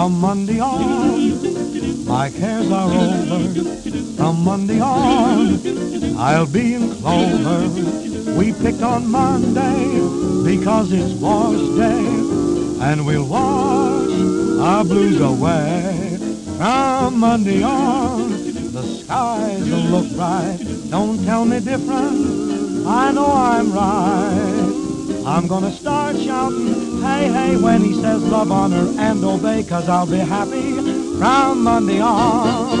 From Monday on, my cares are over. From Monday on, I'll be in clover. We picked on Monday because it's wash day, and we'll wash our blues away. From Monday on, the skies will look bright. Don't tell me different, I know I'm right. I'm gonna start shouting, hey, hey, when he says love, honor, and obey, cause I'll be happy from Monday on.